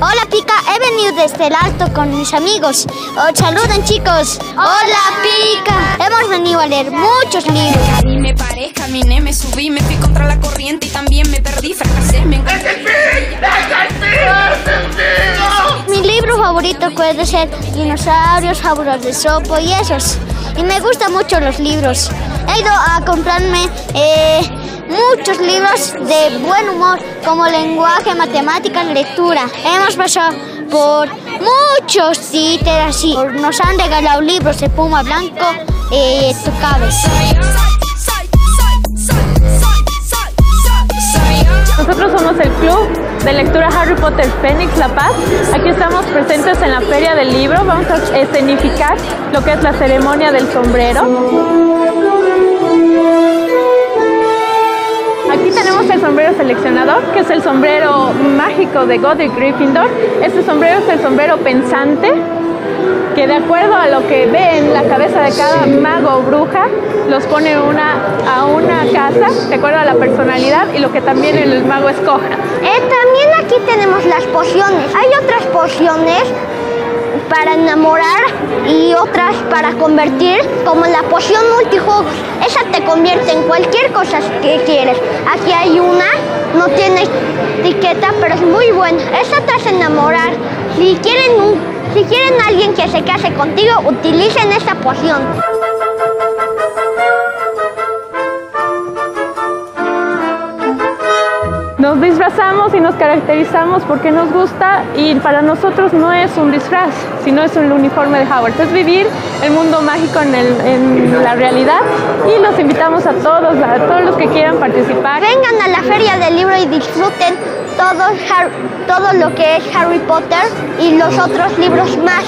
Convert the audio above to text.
Hola Pica, he venido desde el alto con mis amigos. Os saluden chicos. Hola Pica. Hemos venido a leer muchos libros. Y me paré, caminé, me subí, me fui contra la corriente y también me perdí, fracasé, me encontré. Mi libro favorito puede ser Dinosaurios, Fábulas de Sopo y esos. Y me gustan mucho los libros. He ido a comprarme eh, muchos libros de buen humor, como lenguaje, matemáticas, lectura. Hemos pasado por muchos títeres y nos han regalado libros de Puma Blanco, eh, tu club de lectura Harry Potter Fénix La Paz. Aquí estamos presentes en la Feria del Libro. Vamos a escenificar lo que es la ceremonia del sombrero. Aquí tenemos el sombrero seleccionador, que es el sombrero mágico de Godric Gryffindor. Este sombrero es el sombrero pensante, que de acuerdo a lo que ve en la cabeza de cada mago o bruja, los pone una, a una casa, de acuerdo a la personalidad y lo que también el mago escoja. Eh, también aquí tenemos las pociones. Hay otras pociones para enamorar y otras para convertir, como la poción multijuegos. Esa te convierte en cualquier cosa que quieres. Aquí hay una, no tiene etiqueta, pero es muy buena. Esa te hace enamorar. Si quieren, un, si quieren alguien que se case contigo, utilicen esta poción. Nos disfrazamos y nos caracterizamos porque nos gusta y para nosotros no es un disfraz, sino es un uniforme de Howard. Es vivir el mundo mágico en, el, en, la realidad y los invitamos a todos, a todos los que quieran participar. Vengan a la feria del libro y disfruten todo, lo que es Harry Potter y los otros libros más.